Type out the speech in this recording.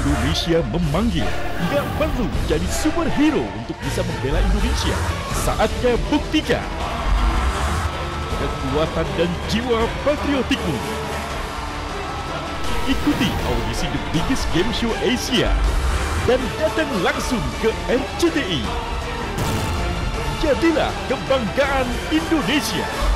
Indonesia memanggil. Tidak perlu jadi superhero untuk bisa membela Indonesia. Saatnya buktikan kekuatan dan jiwa patriotikmu. Ikuti audisi The Biggest Game Show Asia dan datang langsung ke RCTI. Jadilah kebanggaan Indonesia.